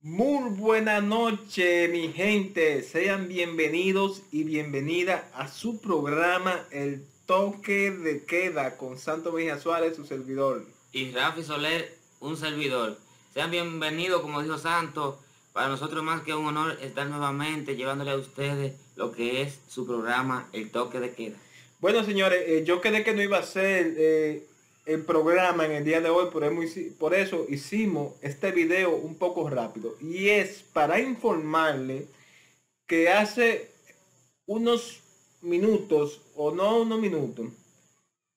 Muy buena noche, mi gente. Sean bienvenidos y bienvenida a su programa El Toque de Queda con Santo Mejía Suárez, su servidor. Y Rafi Soler, un servidor. Sean bienvenidos, como dijo Santo. Para nosotros más que un honor estar nuevamente llevándole a ustedes lo que es su programa El Toque de Queda. Bueno, señores, eh, yo quedé que no iba a ser eh, el programa en el día de hoy, por eso, por eso hicimos este video un poco rápido. Y es para informarle que hace unos minutos, o no unos minutos,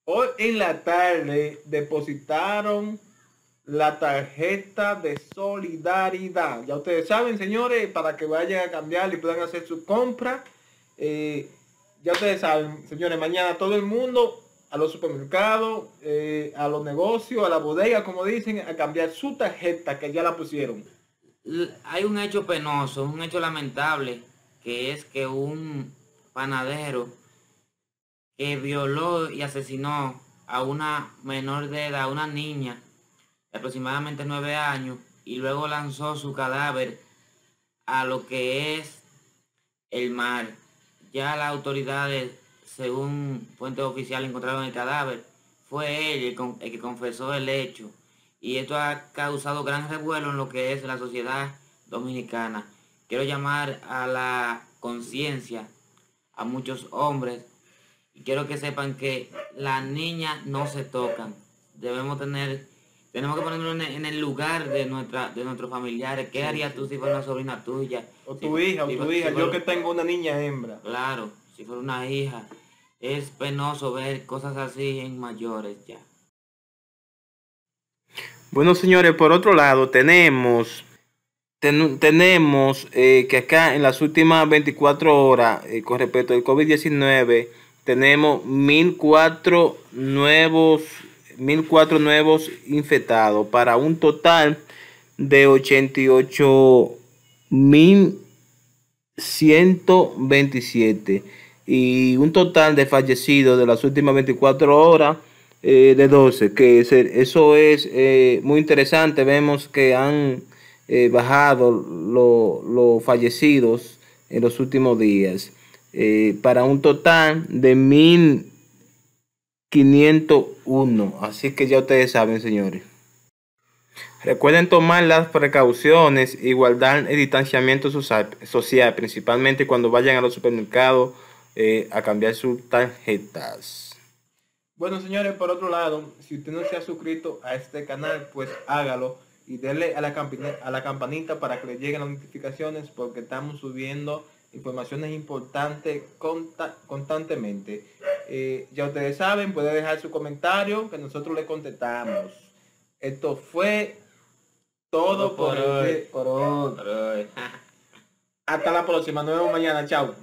hoy en la tarde depositaron la tarjeta de solidaridad. Ya ustedes saben, señores, para que vayan a cambiar y puedan hacer su compra. Eh, ya ustedes saben, señores, mañana todo el mundo a los supermercados, eh, a los negocios, a la bodega, como dicen, a cambiar su tarjeta que ya la pusieron. Hay un hecho penoso, un hecho lamentable, que es que un panadero que violó y asesinó a una menor de edad, una niña de aproximadamente nueve años, y luego lanzó su cadáver a lo que es el mar. Ya las autoridades según fuentes oficiales encontraron el cadáver, fue él el, que confesó el hecho. Y esto ha causado gran revuelo en lo que es la sociedad dominicana. Quiero llamar a la conciencia a muchos hombres y quiero que sepan que las niñas no se tocan. Debemos tener, tenemos que ponernos en el lugar de nuestra, de nuestros familiares. ¿Qué harías tú si fuera una sobrina tuya? O tu hija, o tu hija. Yo que tengo una niña hembra. Claro, si fuera una hija es penoso ver cosas así en mayores ya. Bueno, señores, por otro lado, tenemos, tenemos eh, que acá en las últimas 24 horas, eh, con respecto al COVID-19, tenemos 1004 nuevos, 1004 nuevos infectados para un total de 88.127 y un total de fallecidos de las últimas 24 horas eh, de 12, que eso es eh, muy interesante. Vemos que han eh, bajado los fallecidos en los últimos días para un total de 1501. Así que ya ustedes saben, señores. Recuerden tomar las precauciones y guardar el distanciamiento social principalmente cuando vayan a los supermercados eh, a cambiar sus tarjetas. Bueno, señores, por otro lado, si usted no se ha suscrito a este canal, pues hágalo y denle a la, a la campanita para que le lleguen las notificaciones porque estamos subiendo informaciones importantes constantemente. Eh, ya ustedes saben, puede dejar su comentario que nosotros le contestamos. Esto fue todo por, hoy. Por hoy. Hasta la próxima. Nos vemos mañana. Chao.